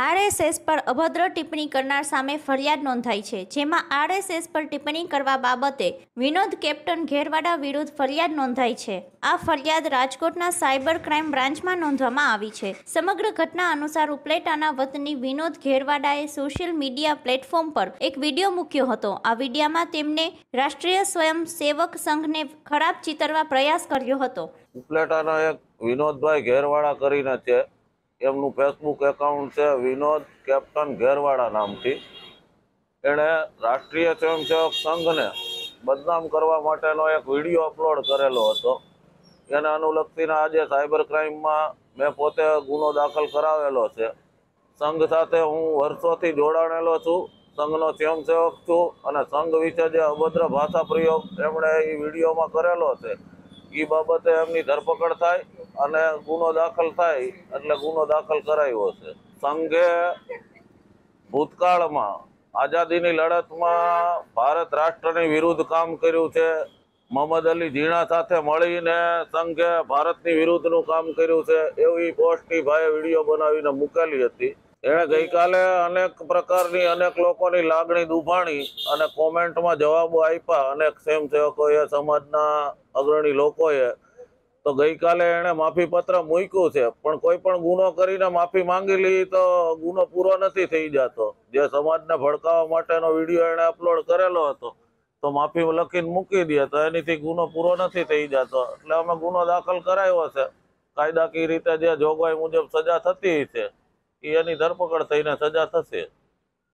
RSS પર અભદ્ર ટિપ્પણી કરનાર સામે ફરિયાદ નોંધાઈ છે, જેમાં આરએસએસ પર ટિપ્પણી કરવા બાબતે વિનોદ કેપ્ટન ઘેરવાડા વિરુદ્ધ ફરિયાદ નોંધાઈ છે. આ ફરિયાદ રાજકોટના સાયબર ક્રાઇમ બ્રાન્ચમાં નોંધવામાં આવી છે. સમગ્ર ઘટના અનુસાર ઉપલેટાના વતની વિનોદ ઘેરવાડાએ સોશિયલ મીડિયા પ્લેટફોર્મ પર એક વીડિયો મૂક્યો હતો. આ વિડીયામાં તેમણે રાષ્ટ્રીય સ્વયંસેવક સંઘને ખરાબ ચિતરવા પ્રયાસ કર્યો હતો. ઉપલેટાના એક વિનોદભાઈ ઘેરવાડા કરીને છે. એમનું ફેસબુક એકાઉન્ટ છે, વિનોદ કેપ્ટન ઘેરવાળા નામથી. એણે રાષ્ટ્રીય સ્વયંસેવક સંઘને બદનામ કરવા માટેનો એક વીડિયો અપલોડ કરેલો હતો. એને અનુલક્ષીને આજે સાયબર ક્રાઇમમાં મેં પોતે ગુનો દાખલ કરાવેલો છે. સંઘ સાથે હું વર્ષોથી જોડાણેલો છું. સંઘનો સ્વયંસેવક છું અને સંઘ વિશે જે અભદ્ર ભાષા પ્રયોગ એમણે એ વિડીયોમાં કરેલો છે. એ બાબતે એમની ધરપકડ થાય અને ગુનો દાખલ થાય એટલે ગુનો દાખલ કરાયો છે. સંઘે ભૂતકાળમાં, આઝાદીની લડતમાં ભારત રાષ્ટ્રની વિરુદ્ધ કામ કર્યું છે. મોહમ્મદ અલી ઝીણા સાથે મળીને સંઘે ભારતની વિરુદ્ધનું કામ કર્યું છે. એવી પોસ્ટ ઈ ભાઈએ વીડિયો બનાવીને મૂકેલી હતી. એણે ગઈકાલે અનેક પ્રકારની, અનેક લોકોની લાગણી દુભાણી અને કોમેન્ટમાં જવાબો આપ્યા. અનેક સ્વયંસેવકોએ, સમાજના અગ્રણી લોકોએ. તો ગઈકાલે એણે માફી પત્ર મૂક્યું છે. પણ કોઈ પણ ગુનો કરીને માફી માંગી લી તો ગુનો પૂરો નથી થઈ જતો. જે સમાજને ભડકાવવા માટેનો વીડિયો એણે અપલોડ કરેલો હતો, તો માફી લખીને મૂકી દે તો એનીથી ગુનો પૂરો નથી થઈ જતો. એટલે અમે ગુનો દાખલ કરાયો છે. કાયદાકીય રીતે જે જોગવાઈ મુજબ સજા થતી છે. એની ધરપકડ થઈને સજા થશે.